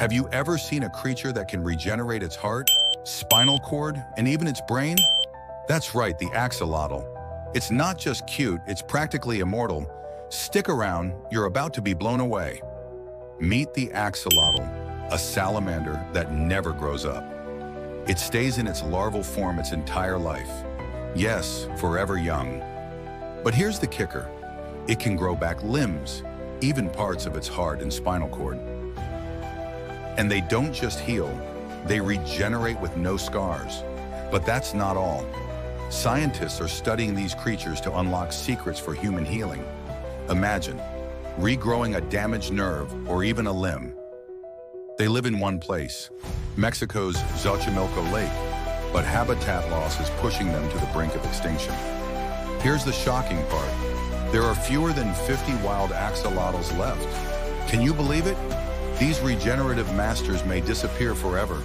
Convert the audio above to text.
Have you ever seen a creature that can regenerate its heart, spinal cord, and even its brain? That's right, the axolotl. It's not just cute, it's practically immortal. Stick around, you're about to be blown away. Meet the axolotl, a salamander that never grows up. It stays in its larval form its entire life. Yes, forever young. But here's the kicker. It can grow back limbs, even parts of its heart and spinal cord. And they don't just heal, they regenerate with no scars. But that's not all. Scientists are studying these creatures to unlock secrets for human healing. Imagine, regrowing a damaged nerve or even a limb. They live in one place, Mexico's Xochimilco Lake, but habitat loss is pushing them to the brink of extinction. Here's the shocking part. There are fewer than 50 wild axolotls left. Can you believe it? These regenerative masters may disappear forever,